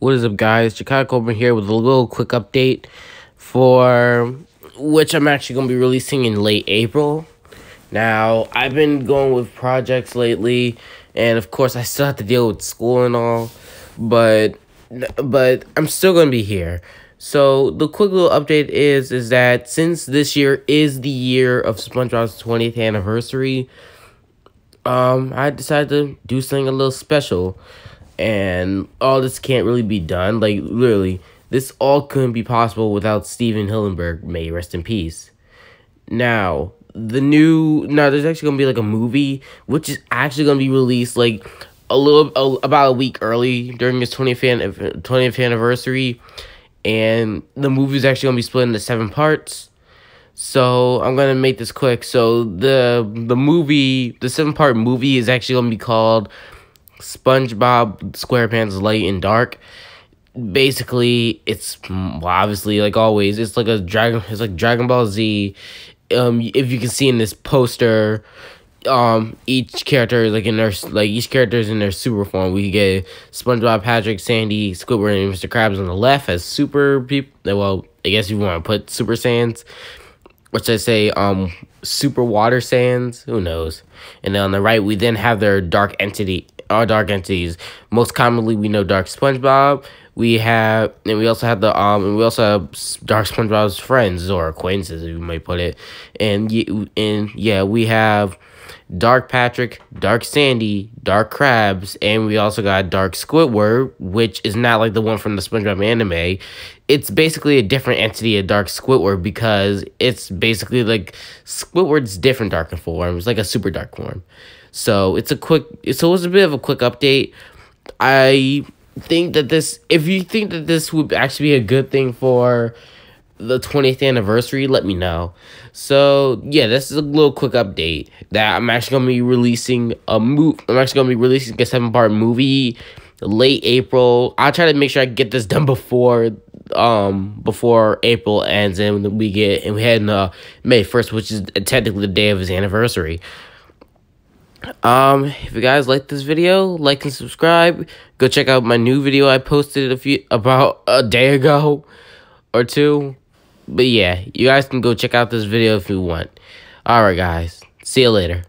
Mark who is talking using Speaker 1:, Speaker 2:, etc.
Speaker 1: What is up, guys? Chicago over here with a little quick update for which I'm actually going to be releasing in late April. Now, I've been going with projects lately, and of course, I still have to deal with school and all, but but I'm still going to be here. So, the quick little update is is that since this year is the year of SpongeBob's 20th anniversary, um I decided to do something a little special and all this can't really be done. Like literally, this all couldn't be possible without Stephen Hillenburg. May rest in peace. Now, the new now there's actually gonna be like a movie which is actually gonna be released like a little a, about a week early during his 20th 20th anniversary, and the movie is actually gonna be split into seven parts. So I'm gonna make this quick. So the the movie, the seven part movie, is actually gonna be called SpongeBob SquarePants Light and Dark. Basically, it's well, obviously like always, it's like a dragon. It's like Dragon Ball Z. Um, if you can see in this poster, um, each character like in their like each character is in their super form. We get SpongeBob, Patrick, Sandy, Squidward, and Mr. Krabs on the left as super people. Well, I guess you want to put Super Saiyans, which I say um super water Saiyans. Who knows? And then on the right, we then have their dark entity are dark entities. Most commonly, we know Dark SpongeBob. We have, and we also have the um, and we also have Dark SpongeBob's friends or acquaintances, if you might put it. And and yeah, we have Dark Patrick, Dark Sandy, Dark Krabs, and we also got Dark Squidward, which is not like the one from the SpongeBob anime. It's basically a different entity of Dark Squidward because it's basically like Squidward's different dark form. It's like a super dark form. So it's a quick. So it's a bit of a quick update. I think that this, if you think that this would actually be a good thing for the 20th anniversary, let me know. So yeah, this is a little quick update that I'm actually gonna be releasing a move. I'm actually gonna be releasing a seven part movie late April. I'll try to make sure I get this done before um before April ends and we get and we head in uh, May first, which is technically the day of his anniversary. Um, if you guys like this video, like and subscribe. Go check out my new video I posted a few about a day ago or two. But yeah, you guys can go check out this video if you want. Alright guys, see you later.